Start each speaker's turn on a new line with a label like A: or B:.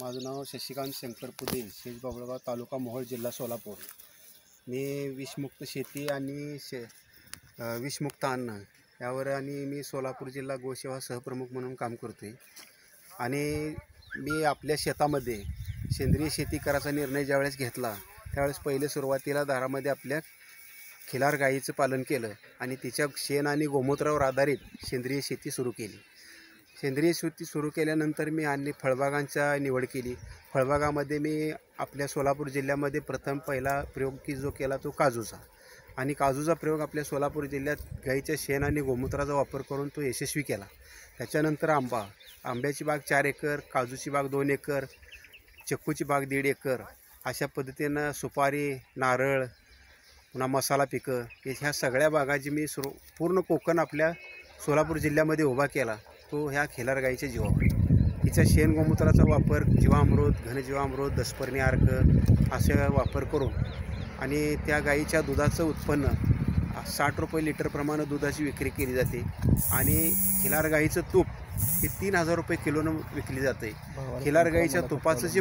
A: माझं नाव शशिकांत शंकर पुदे शेज बाबळगाव तालुका मोहोळ जिल्हा सोलापूर. मी विषमुक्त शेती आणि शे विषमुक्त अन्न यावर आणि मी सोलापूर जिल्हा गोसेवा सहप्रमुख म्हणून काम करतो आहे आणि मी आपल्या शेतामध्ये सेंद्रिय शेती करायचा निर्णय ज्यावेळेस घेतला त्यावेळेस पहिले सुरुवातीला दारामध्ये आपल्या खिलार गाईचं पालन केलं आणि तिच्या शेण आणि गोमूत्रावर आधारित सेंद्रिय शेती सुरू केली. सेंद्रिय शेती सुरू केल्यानंतर मी आणि फळबागांचा निवड केली. फळबागामध्ये मी आपल्या सोलापूर जिल्ह्यामध्ये प्रथम पहिला प्रयोग की जो केला तो काजूचा. आणि काजूचा प्रयोग आपल्या सोलापूर जिल्ह्यात गाईच्या शेण आणि गोमूत्राचा वापर करून तो यशस्वी केला. त्याच्यानंतर आंबा. आंब्याची बाग चार एकर काजूची बाग दोन एकर चक्कूची बाग दीड एकर. अशा पद्धतीनं सुपारी नारळ पुन्हा मसाला पिकं ह्या सगळ्या बागाची मी सुरू पूर्ण कोकण आपल्या सोलापूर जिल्ह्यामध्ये उभा केला. तो ह्या खिलार गाईच्या जीवावर हिच्या शेण गोमूत्राचा वापर जीवामृत घनजीवामृत दसपर्णी अर्क असे वापर करून आणि त्या गाईच्या दुधाचं उत्पन्न साठ रुपये लिटरप्रमाणे दुधाची विक्री केली जाते. आणि खिलार गाईचं तूप हे तीन हजार रुपये किलोनं विकली जाते. खिलार गाईच्या तुपाचं जे